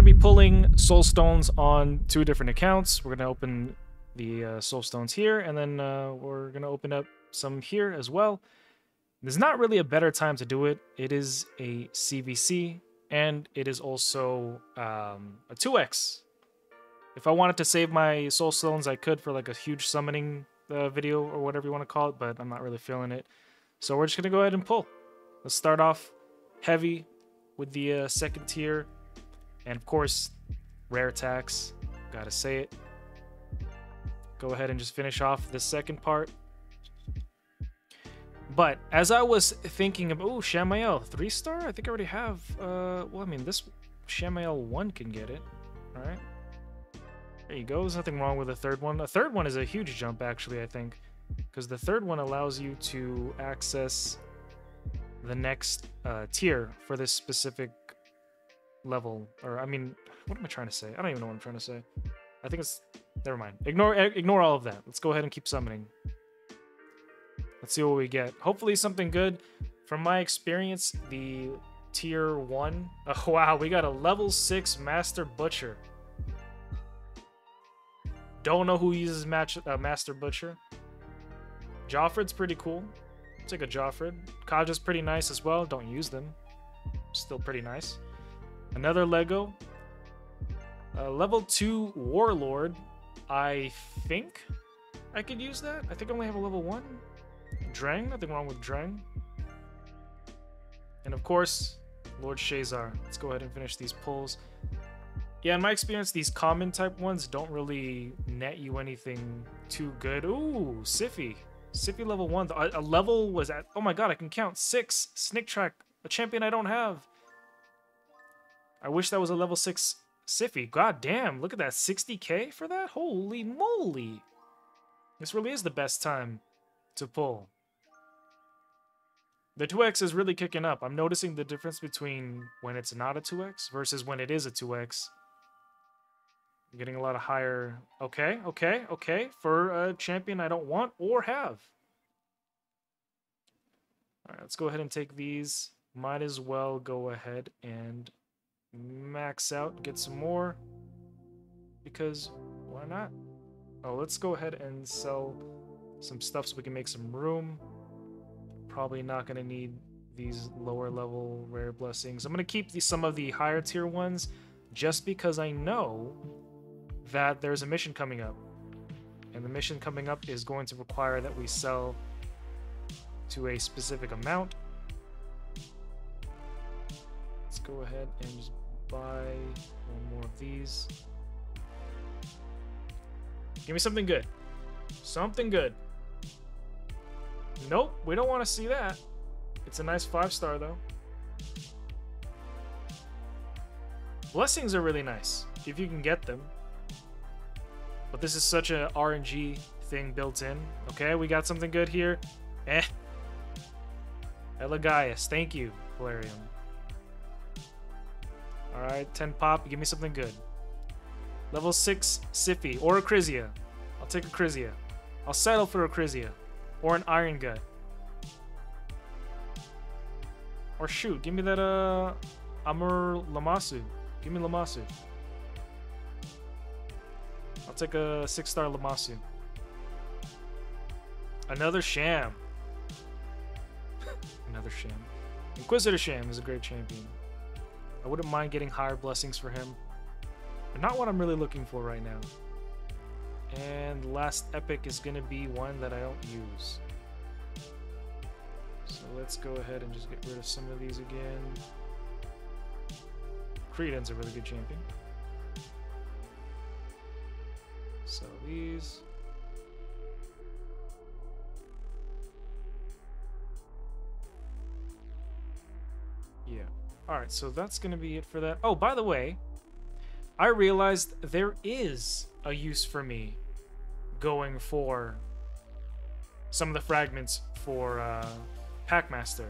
to be pulling soul stones on two different accounts. We're going to open the uh, soul stones here, and then uh, we're going to open up some here as well. There's not really a better time to do it. It is a CVC, and it is also um, a 2x. If I wanted to save my soul stones, I could for like a huge summoning uh, video or whatever you want to call it, but I'm not really feeling it. So we're just going to go ahead and pull. Let's start off heavy with the uh, second tier. And of course, rare attacks. Gotta say it. Go ahead and just finish off the second part. But as I was thinking of, oh, Shamael, three star? I think I already have, uh, well, I mean, this Shamael 1 can get it. All right. There you go. There's nothing wrong with the third one. The third one is a huge jump, actually, I think. Because the third one allows you to access the next uh, tier for this specific level. Or, I mean, what am I trying to say? I don't even know what I'm trying to say. I think it's... Never mind. Ignore, ignore all of that. Let's go ahead and keep summoning. Let's see what we get. Hopefully something good. From my experience, the tier 1... Oh, wow, we got a level 6 Master Butcher. Don't know who uses match, uh, Master Butcher. Joffred's pretty cool. take a Joffred. Kaja's pretty nice as well. Don't use them. Still pretty nice. Another Lego. Uh, level 2 Warlord. I think I could use that. I think I only have a level 1. Drang, nothing wrong with Drang. And of course, Lord Shazar. Let's go ahead and finish these pulls. Yeah, in my experience, these common type ones don't really net you anything too good. Ooh, Siphi. Siphi level 1. A, level was at... Oh my god, I can count. 6. Snick Track. A champion I don't have. I wish that was a level 6 Siphi. God damn, look at that. 60k for that? Holy moly. This really is the best time to pull. The 2x is really kicking up. I'm noticing the difference between when it's not a 2x versus when it is a 2x. I'm getting a lot of higher... Okay, okay, okay. For a champion I don't want or have. Alright, let's go ahead and take these. Might as well go ahead and max out, get some more. Because why not? Oh, let's go ahead and sell some stuff so we can make some room. Probably not going to need these lower level rare blessings. I'm going to keep the, some of the higher tier ones just because I know that there's a mission coming up. And the mission coming up is going to require that we sell to a specific amount. Go ahead and just buy one more of these. Give me something good. Something good. Nope, we don't want to see that. It's a nice five star though. Blessings are really nice, if you can get them. But this is such a RNG thing built in. Okay, we got something good here. Eh. Elagaius, thank you, Valerium. Alright, 10 pop, give me something good. Level 6 Siphi, or a Crizia. I'll take a Crizia. I'll settle for a Crizia. Or an Iron Gut. Or shoot, give me that uh Amur Lammasu. Give me Lammasu. I'll take a six star Lammasu. Another Sham. Another Sham. Inquisitor Sham is a great champion. I wouldn't mind getting higher blessings for him. But not what I'm really looking for right now. And last epic is going to be one that I don't use. So let's go ahead and just get rid of some of these again. Creedon's a really good champion. So these. Yeah. Alright, so that's going to be it for that. Oh, by the way, I realized there is a use for me going for some of the fragments for uh, Packmaster.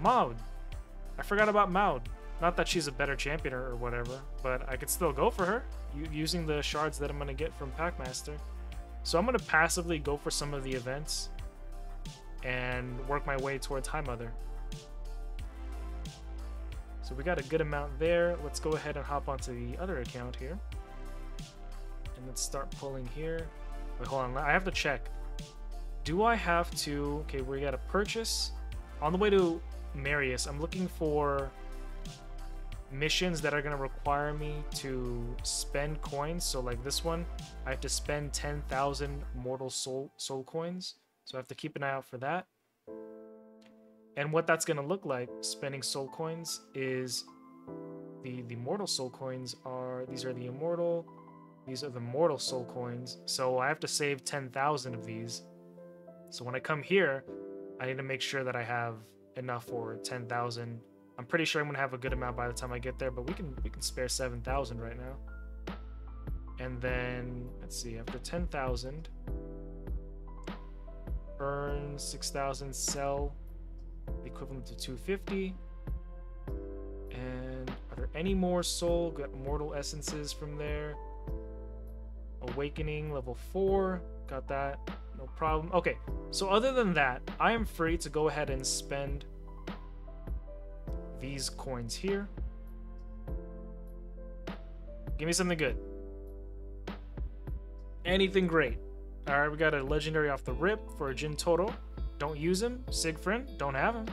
Maud. I forgot about Maud. Not that she's a better champion or whatever, but I could still go for her using the shards that I'm going to get from Packmaster. So I'm going to passively go for some of the events and work my way towards High Mother. So we got a good amount there. Let's go ahead and hop onto the other account here. And let's start pulling here. Wait, hold on. I have to check. Do I have to... Okay, we got a purchase. On the way to Marius, I'm looking for missions that are going to require me to spend coins. So like this one, I have to spend 10,000 mortal soul, soul coins. So I have to keep an eye out for that. And what that's going to look like, spending soul coins, is the, the mortal soul coins are, these are the immortal, these are the mortal soul coins. So I have to save 10,000 of these. So when I come here, I need to make sure that I have enough for 10,000 I'm pretty sure I'm gonna have a good amount by the time I get there, but we can we can spare seven thousand right now. And then let's see, after ten thousand, earn six thousand, sell equivalent to two fifty. And are there any more soul? Got mortal essences from there. Awakening level four, got that, no problem. Okay, so other than that, I am free to go ahead and spend these coins here. Give me something good. Anything great. Alright, we got a legendary off the rip for a Jintoro. Don't use him. Siegfried, don't have him.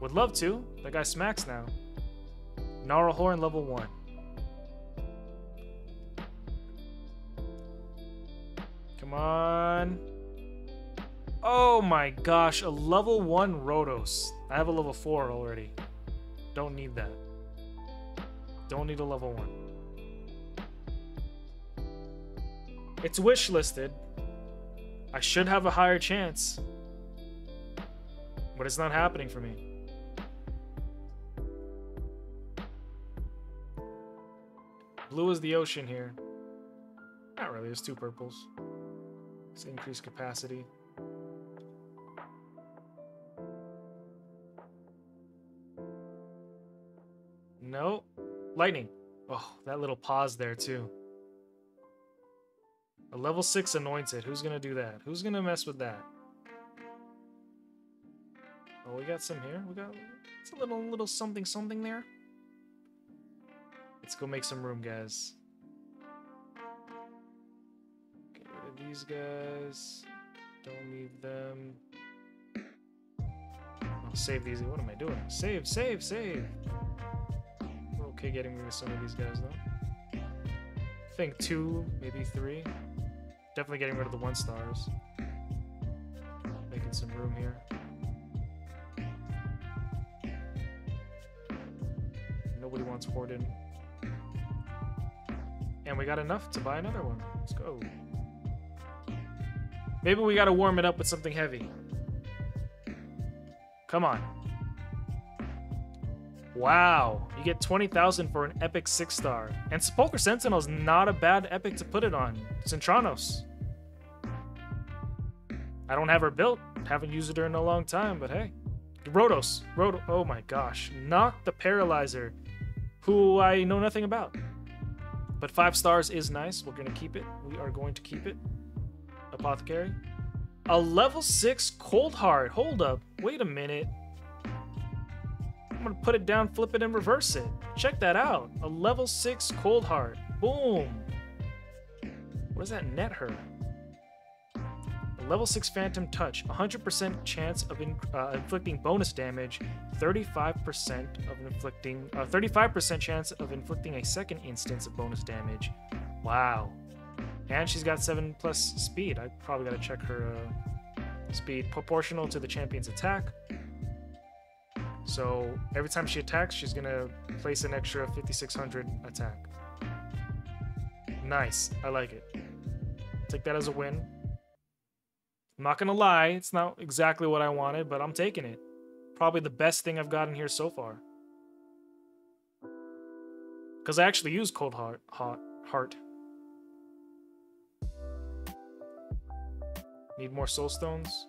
Would love to. That guy smacks now. Gnarlhorn level 1. Come on. Oh my gosh, a level 1 Rotos. I have a level 4 already. Don't need that. Don't need a level 1. It's wish listed. I should have a higher chance. But it's not happening for me. Blue is the ocean here. Not really, there's two purples. It's increased capacity. No. Lightning. Oh, that little pause there, too. A level 6 anointed. Who's gonna do that? Who's gonna mess with that? Oh, we got some here. We got it's a little little something something there. Let's go make some room, guys. Get rid of these guys. Don't need them. I'll save these. What am I doing? Save, save, save We're okay getting rid of some of these guys, though. I think two, maybe three. Definitely getting rid of the one stars. Making some room here. Nobody wants Horden. And we got enough to buy another one. Let's go. Maybe we gotta warm it up with something heavy. Come on. Wow, you get 20,000 for an epic 6 star. And Sepulchre Sentinel is not a bad epic to put it on. Centranos. I don't have her built. Haven't used her in a long time, but hey. Rotos. Roto oh my gosh. Knock the Paralyzer, who I know nothing about. But 5 stars is nice. We're going to keep it. We are going to keep it. Apothecary. A level 6 Coldheart. Hold up. Wait a minute I'm gonna put it down, flip it, and reverse it. Check that out. A level 6 Coldheart. Boom. What does that net her? Level 6 Phantom Touch. 100% chance of in, uh, inflicting bonus damage. 35% of inflicting... 35% uh, chance of inflicting a second instance of bonus damage. Wow. And she's got 7 plus speed. I probably gotta check her uh, speed. Proportional to the champion's attack. So every time she attacks, she's gonna place an extra 5600 attack. Nice, I like it. Take that as a win. I'm not gonna lie, it's not exactly what I wanted, but I'm taking it. Probably the best thing I've gotten here so far. Because I actually use Coldheart. Hot, heart. Need more Soul Stones?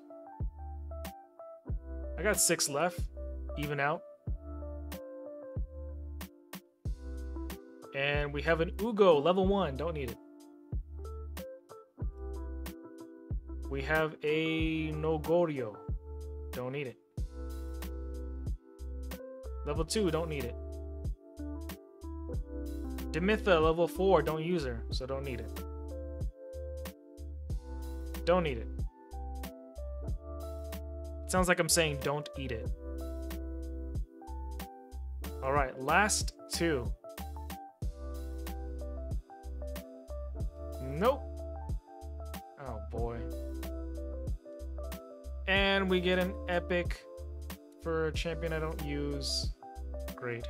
I got six left even out. And we have an Ugo, level 1, don't need it. We have a Nogorio, don't need it. Level 2, don't need it. Demytha, level 4, don't use her, so don't need it. Don't need it. it sounds like I'm saying don't eat it. Alright, last two. Nope. And we get an epic for a champion I don't use. Great.